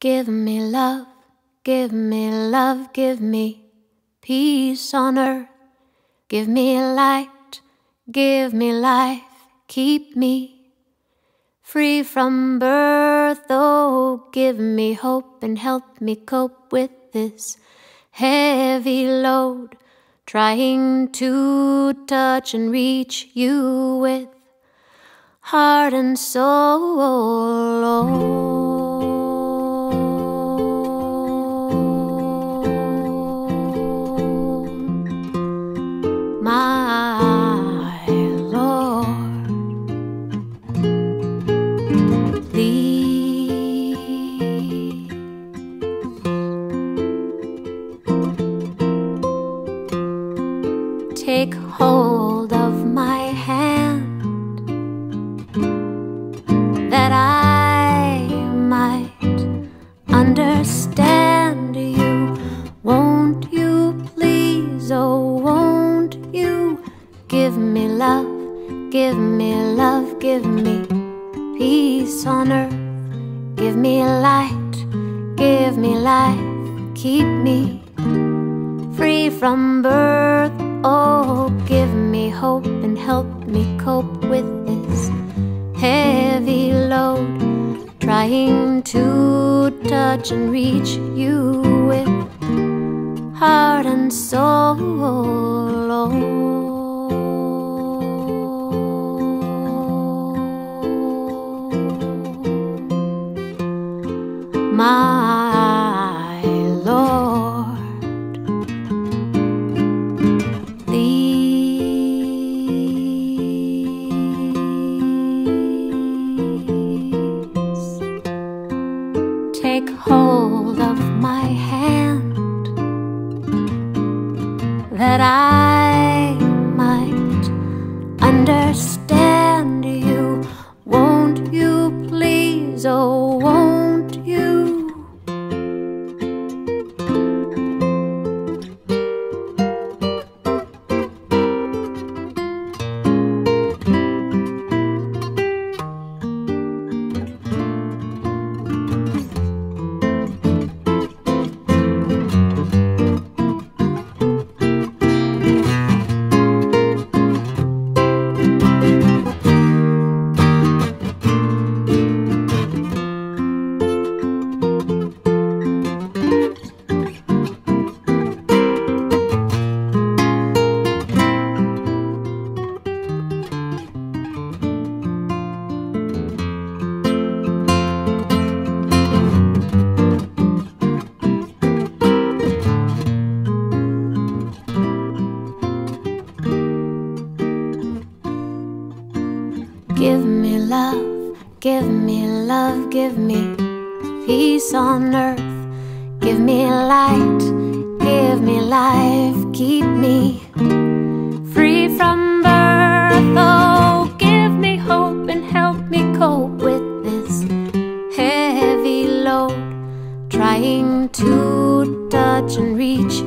Give me love, give me love, give me peace on earth. Give me light, give me life, keep me free from birth. Oh, give me hope and help me cope with this heavy load. Trying to touch and reach you with heart and soul. Oh. My Lord, please take hold give me love, give me love, give me peace on earth, give me light, give me life, keep me free from birth. Oh, give me hope and help me cope with this heavy load. Trying to touch and reach you with heart and soul. My Lord. Please take hold of my hand that I might understand you. Won't you please, oh, Give me love, give me peace on earth. Give me light, give me life, keep me free from birth. Oh, give me hope and help me cope with this heavy load. Trying to touch and reach